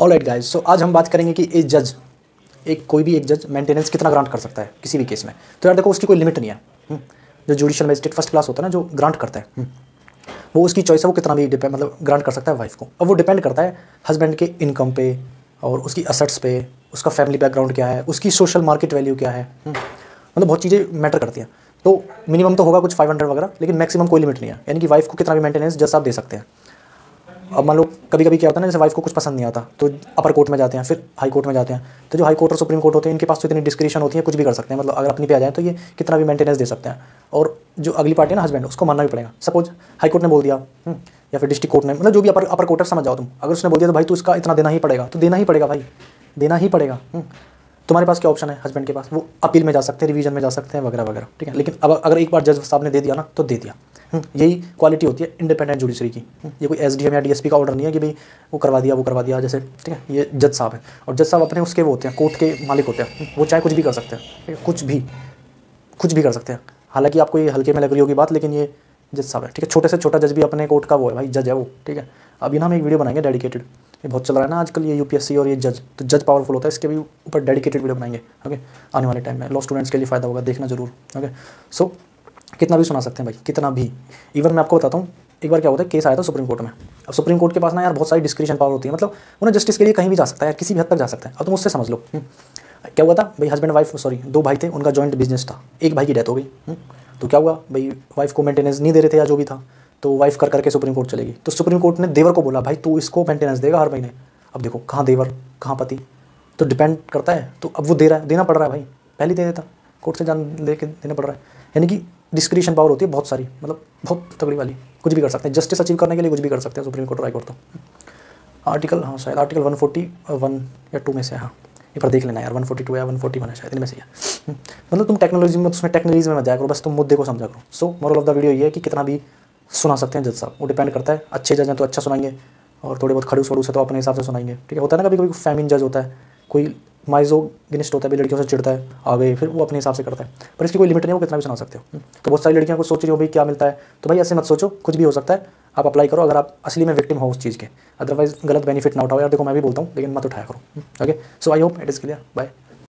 All right guys so आज हम बात करेंगे कि एक जज एक कोई भी एक जज मेंटेनेंस कितना ग्रांट कर सकता है किसी भी केस में तो यार देखो, उसकी कोई लिमिट नहीं है हम्म। जो जुडिशियल मजिस्ट्रेट फ़र्स्ट क्लास होता है ना, जो ग्रांट करता है हम्म। वो उसकी चॉइस है, वो कितना भी डिपेंड मतलब ग्रांट कर सकता है वाइफ को अब वो डिपेंड करता है हस्बैंड के इनकम पे और उसकी असेट्स पे, उसका फैमिली बैकग्राउंड क्या है, उसकी सोशल मार्केट वैल्यू क्या है हम्म। मतलब बहुत चीज़ें मैटर करती हैं तो मिनिमम तो होगा कुछ 500 वगैरह, लेकिन मैक्सिमम कोई लिमिट नहीं है यानी कि वाइफ को कितना भी मेंटेनेंस जज आप दे सकते हैं अब मान लो कभी कभी क्या होता है ना जैसे वाइफ को कुछ पसंद नहीं आता तो अपर कोर्ट में जाते हैं फिर हाई कोर्ट में जाते हैं। तो जो हाई कोर्ट और सुप्रीम कोर्ट होते हैं इनके पास तो इतनी डिस्क्रिप्शन होती है कुछ भी कर सकते हैं। मतलब अगर अपनी पे आ जाए तो ये कितना भी मेंटेनेंस दे सकते हैं। और जो अगली पार्टी है ना हस्बैंड उसको मानना भी पड़ेगा। सपोज़ हाई कोर्ट ने बोल दिया हम्म, या फिर डिस्ट्रिक्ट कोर्ट ने मतलब जो भी अपर अपर कोर्ट है समझ जाओ तुम। अगर उसने बोल दिया तो भाई तू इसका इतना देना ही पड़ेगा। तो देना ही पड़ेगा भाई। देना ही पड़ेगा। हम्म। तुम्हारे पास क्या ऑप्शन है हस्बैंड के पास? वो अपील में जा सकते हैं रिवीजन में जा सकते हैं वगैरह वगैरह। ठीक है? लेकिन अब अगर एक बार जज साहब ने दे दिया ना तो दे दिया। यही क्वालिटी होती है इंडिपेंडेंट जुडिशरी की। हम्म, ये कोई एसडीएम या डीएसपी का ऑर्डर नहीं है कि भाई वो करवा दिया वो करवा दिया जैसे ठीक है ये जज साहब है। और जज साहब अपने उसके वो होते हैं कोर्ट के मालिक होते हैं। वो चाहे कुछ भी कर सकते हैं कुछ भी कुछ भी कर सकते हैं। हालाँकि आपको ये हल्के में लग रही होगी बात लेकिन ये जज साहब है ठीक है। छोटे से छोटा जज भी अपने कोर्ट का वो है भाई जज है वो ठीक है। अभी ना हम एक वीडियो बनाएँगे डेडिकेटेड ये बहुत चल रहा है ना आजकल ये यूपीएससी और ये जज तो जज पावरफुल होता है इसके भी ऊपर डेडिकेटेड वीडियो बनाएँगे ओके आने वाले टाइम में लॉ स्टूडेंट्स के लिए फ़ायदा होगा देखना ज़रूर ओके सो कितना भी सुना सकते हैं भाई, कितना भी। इवन मैं आपको बताता हूँ, एक बार क्या होता है केस आया था सुप्रीम कोर्ट में। अब सुप्रीम कोर्ट के पास ना यार बहुत सारी डिस्क्रिप्शन पावर होती है मतलब उन्हें जस्टिस के लिए कहीं भी जा सकता है, यार, किसी भी हद तक जा सकता है। अब तुम उससे समझ लो। हम्म। क्या हुआ था? भाई हस्बैंड वाइफ सॉरी दो भाई थे, उनका जॉइंट बिज़नेस था। एक भाई की डेथ हो गई। हम्म। तो क्या हुआ? भाई वाइफ को मेंटेनेंस नहीं दे रहे थे या जो भी था तो वाइफ कर करके सुप्रीम कोर्ट चलेगी तो सुप्रीम कोर्ट ने देवर को बोला, भाई, तू इसको मेंटेनेंस देगा हर महीने? अब देखो, कहाँ देवर, कहाँ पति? तो डिपेंड करता है तो अब वो दे रहा है, देना पड़ रहा है भाई। पहले दे देता कोर्ट से जान ले के देना पड़ रहा है। यानी कि डिस्क्रिप्शन पावर होती है बहुत सारी मतलब बहुत तगड़ी वाली कुछ भी कर सकते हैं। जस्टिस अचीव करने के लिए कुछ भी कर सकते हैं सुप्रीम कोर्ट और हाईकोर्ट तो। आर्टिकल हाँ शायद आर्टिकल वन फोर्टी वन या टू में से हाँ ये पर देख लेना यार वन फोर्टी टू या वन फोर्टी वन है शायद इनमें से है हम्म, मतलब तुम टेक्नोलॉजी में उसमें टेक्नोलॉजी में मत जाया करो बस तुम मुद्दे को समझा करो। So moral of the video ये है कि कितना भी सुना सकते हैं जज साहब वो डिपेंड करता है अच्छे जज हैं तो अच्छा सुनाएँगे और थोड़े बहुत खड़ूस वड़ूस है तो अपने हिसाब से सुनाएँगे। ठीक है होता है ना कभी कभी फैमिन जज होता है कोई माइजो गिनिस्ट होता है लड़कियों से चिड़ता है, आ गई फिर वो अपने हिसाब से करता है। पर इसकी कोई लिमिट नहीं वो कितना भी सुना सकते हो। तो बहुत सारी लड़कियाँ को सोच रही हो भाई क्या मिलता है। तो भाई ऐसे मत सोचो, कुछ भी हो सकता है, आप अप्लाई करो, अगर आप असली में विक्टिम हो उस चीज़ के। अदरवाइज़ गलत बेनिफिट ना उठाओ। यार देखो मैं भी बोलता हूँ, लेकिन मत उठाया करो। Okay so I hope it is clear bye